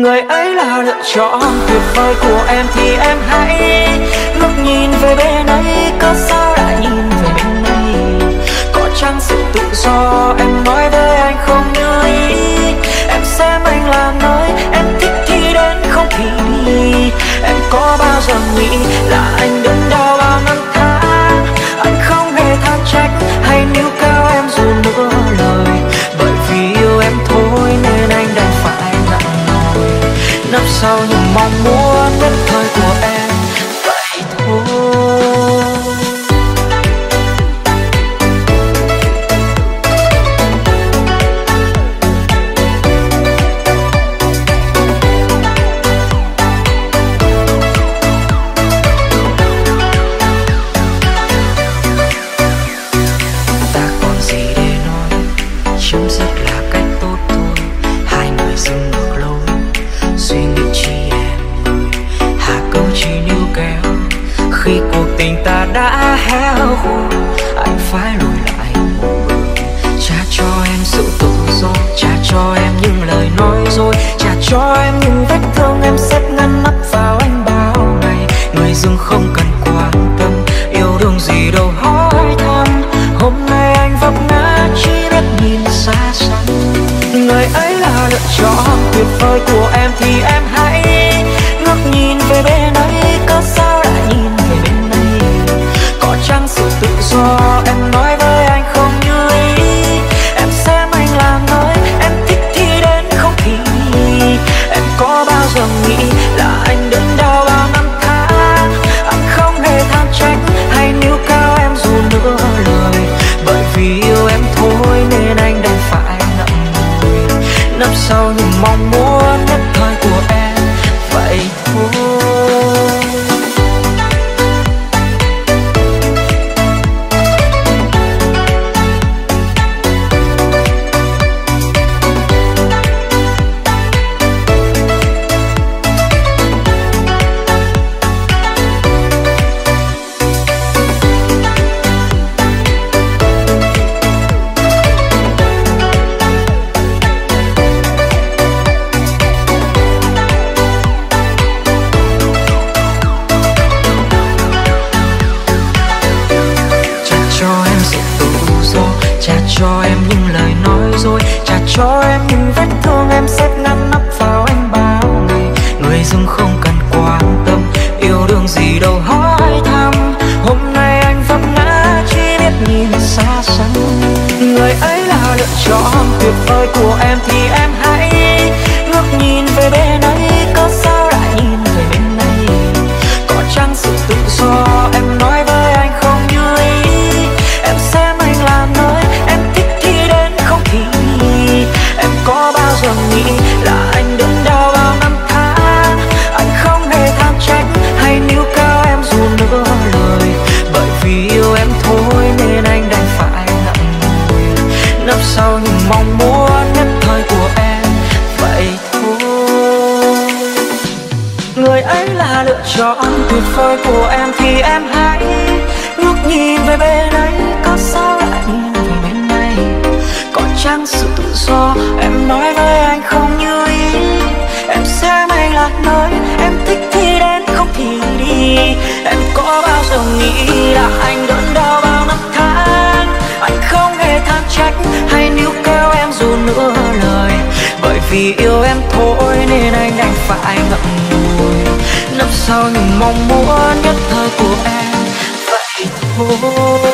người ấy là lựa chọn tuyệt vời của em thì em hãy ngước nhìn về bên ấy, có sao lại nhìn về bên này có chăng sự tự do em nói với anh không như ý? Em xem anh là nơi em thích thì đến không thì đi. Em có bao giờ nghĩ nấp sau những đã héo khô, anh phải lùi lại. Cha trả cho em sự tự do trả cho em những lời nói dối trả cho em những vết thương, em xếp ngăn nắp vào anh bao ngày. Người dưng không cần quan tâm, yêu đương gì đâu hỏi thăm. Hôm nay anh vấp ngã chỉ biết nhìn xa xăm. Người ấy là lựa chọn tuyệt vời của em thì em hãy nấp sau những mong muốn nhất thời vết thương em xếp ngăn nắp vào trọn tuyệt vời của em thì em hãy ngước nhìn về bên ấy. Có sao lại nhìn về bên này? Có chăng sự tự do em nói với anh không như ý? Em sẽ may là nơi em thích thì đến, không thì đi. Em có bao giờ nghĩ là anh đớn đau bao năm tháng? Anh không hề than trách hay níu kéo em dù nửa lời. Bởi vì yêu em thôi nên anh đành phải ngậm ngùi Sao những mong muốn nhất thời của em. Vậy thôi.